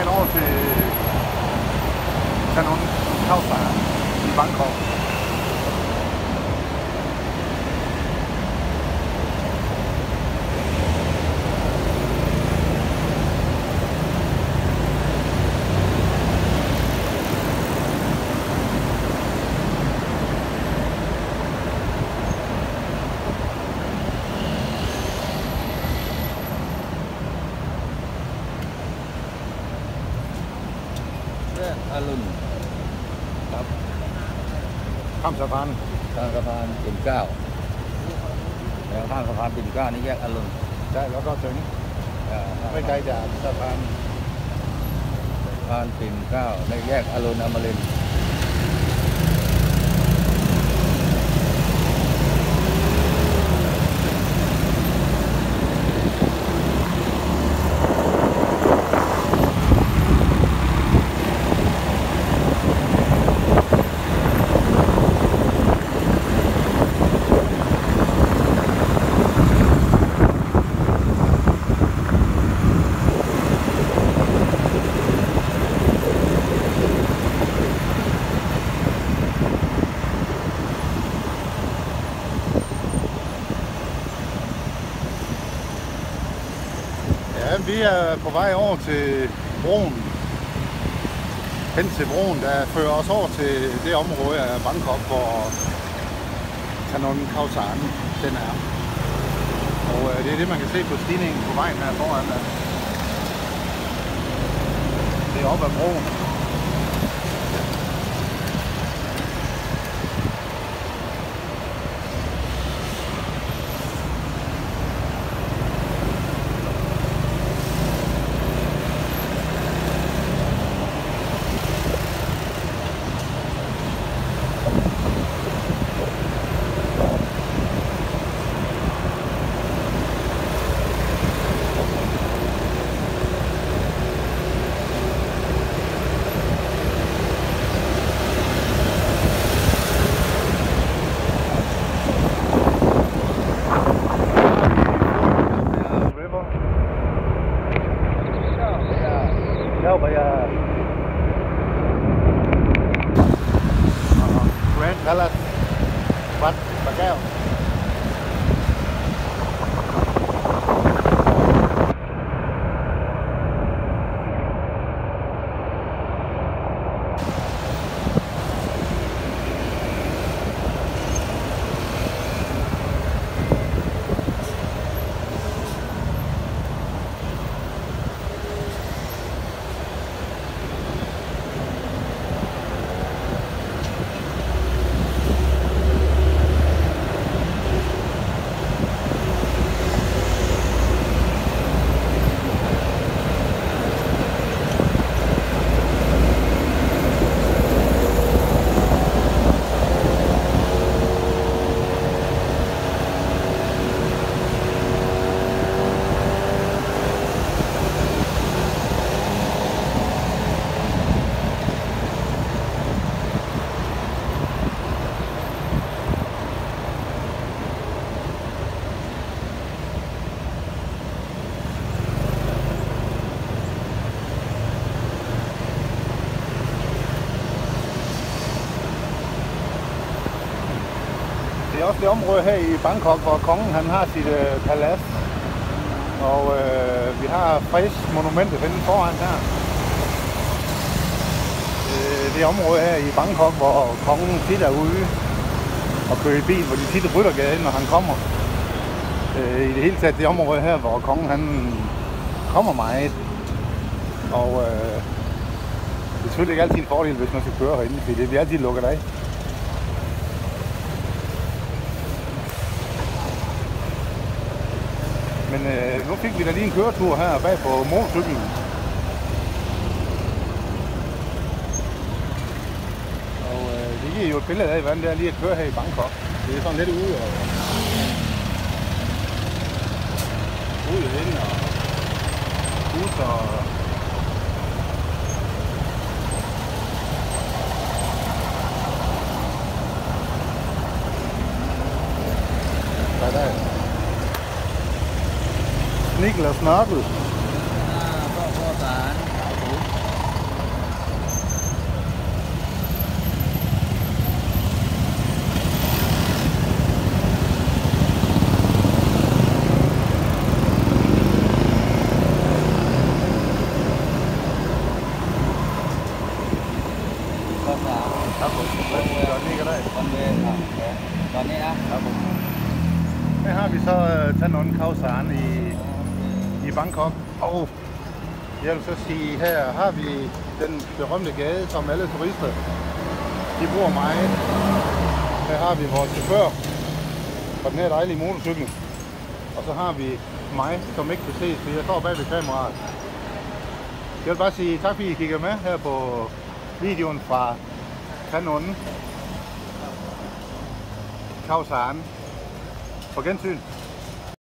vejen over til Kanon Kaufmann i Bangkok. แยกอรุณครับข้ามสะพานทางสะพานปิ่นเกล้าแล้วข้างสะพานปิ่นเกล้านี่แยกอรุณใช่แล้วก็ถึงอ่าไม่ไกลจากสะพานสะพานปิ่นเกล้าในแยกอรุณอมรินทร์ Jamen, vi er på vej over til broen. Hen til broen, der fører os over til det område af Bangkok, hvor Kanon Khao den er. Og øh, det er det, man kan se på stigningen på vejen her foran. Øh. Det er op ad broen. Đâu bây giờ? Ờ, Grand Palace Bạch Bà Keo Det er også det område her i Bangkok, hvor kongen han har sit øh, palads. Og øh, vi har fredsmonumentet henne foran her. Øh, det område her i Bangkok, hvor kongen tit er ude og kører i bil, hvor de tit rytter gaden, når han kommer. Øh, I det hele taget det område her, hvor kongen han kommer meget. Og øh, det er selvfølgelig ikke altid en fordel, hvis man skal køre herinde, fordi det bliver altid lukket af. Men øh, nu fik vi da lige en køretur her bag på motorcyklen. Og øh, det giver jo et billede af, hvordan det er lige at køre her i Bangkok. Det er sådan lidt ude og ude ind og bus og glasnagel. Vi har vi så taget nogle kausarne i i Bangkok. Og jeg vil så sige, her har vi den berømte gade, som alle turister de bruger meget. Her har vi vores chauffør på den her dejlige motorcykel. Og så har vi mig, som ikke kan ses, for jeg står bag ved kameraet. Jeg vil bare sige tak, fordi I kigger med her på videoen fra Kanon Kausaren. På gensyn.